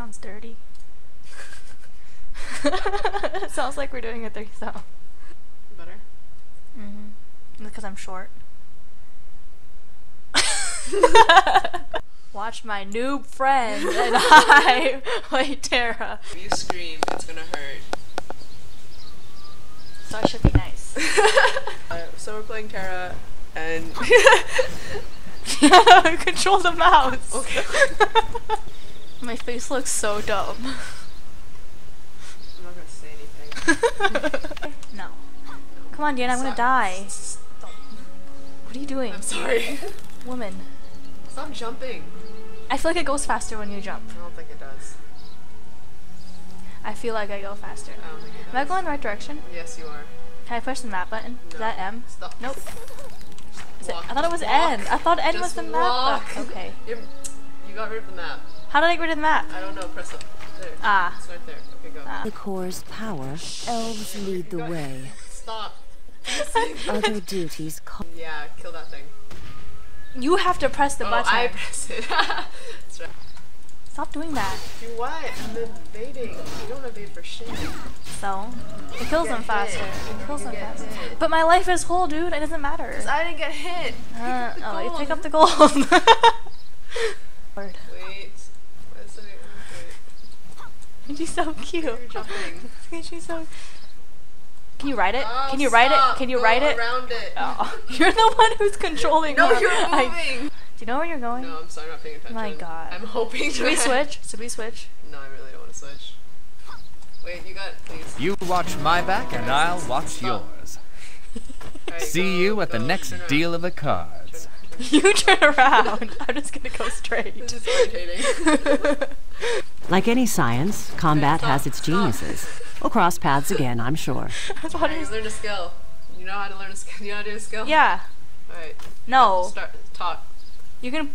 sounds dirty. it sounds like we're doing a threesome. Better. Mm-hmm. Because I'm short. Watch my noob friend and I play Tera. If you scream, it's gonna hurt. So I should be nice. Uh, so we're playing Tera, and Control the mouse. okay. My face looks so dumb. I'm not gonna say anything. no. Come on, Dan, I'm gonna die. Stop. What are you doing? I'm sorry. Woman. Stop jumping. I feel like it goes faster when you jump. I don't think it does. I feel like I go faster. I don't think it does. Am I going the right direction? Yes, you are. Can I push the map button? Is that M? Stop. Nope. Is it, Walk. I thought it was Walk. N. I thought N was the map walk. button. Okay. You're, you got rid of the map. How did I get rid of the map? I don't know. Press up. There. Ah. It's right there. Okay, go. Ah. The core's power, elves lead the way. Stop. Other duties call. yeah, kill that thing. You have to press the oh, button. I press it. That's right. Stop doing that. Do what? I'm evading. You don't evade for shit. So, it kills them faster. hit. It kills them faster. hit. But my life is whole, dude. It doesn't matter. Cause I didn't get hit. Uh, Pick the oh, you pick up the gold. Lord. Wait. What's the wait. She's so cute. You're jumping. She's so. Can you write it? Oh, Can you write stop. it? Can you Go write it? around it. Oh, you're the one who's controlling No, her. you're I- moving. do you know where you're going? No, I'm sorry, I'm not paying attention. My God. I'm hoping. Should we switch? Should we switch? No, I really don't want to switch. Wait, you got please. You watch my back and I'll watch Stop. yours. Alright, See go, you at the next deal of the cards. You turn around. I'm just gonna go straight. This is irritating. Like any science, combat has its geniuses. We'll cross paths again, I'm sure. That's what Alright, it is. learn a skill. You know how to learn a skill. You know how to do a skill. Yeah. Alright. No. Start. Talk. You can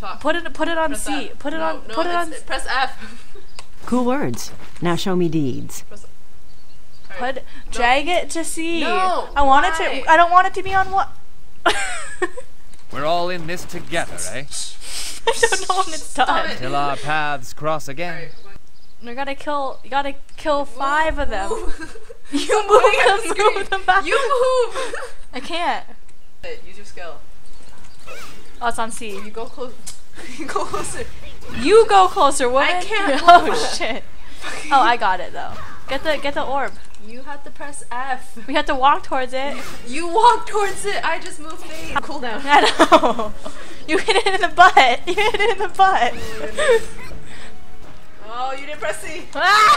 Talk. put it. Put it on Press C. F. Put it no, on. No, put it on. it's- Press F. Cool words. Now show me deeds. press. Alright. Put drag it to C. No, I want it to. I don't want it to be on what. We're all in this together, eh? I don't know when it's Stop done. Till our paths cross again. Alright. You gotta kill. You gotta kill five of them. Move. You move pointing them. the. Move them back. You move. I can't. Use your skill. Oh, it's on C. You go close. you go closer. You go closer, woman. I can't Oh move. shit. Oh, I got it though. Get the get the orb. You have to press F. We have to walk towards it. You walk towards it. I just moved me. Cool down. I know. You hit it in the butt. You hit it in the butt. Oh, you didn't press C. I'm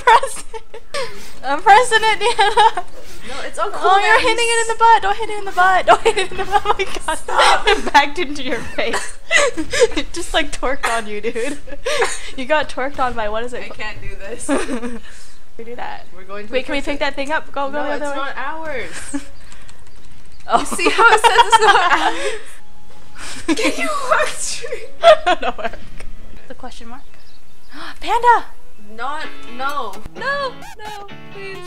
pressing. I'm pressing it, Deanna. No, it's on cooldown. Oh, you're hitting it in the butt. Don't hit it in the butt. Don't hit it in the butt. Oh my god. It backed into your face. it just like torqued on you, dude. You got torqued on by what is it? I can't do this. we do that. We're going to. Wait, can we pick that thing up? Go, go No, the it's not ours. Oh. See how it says it's not? Can you walk straight? no work. The question mark. Panda. Not. No. No, no, please.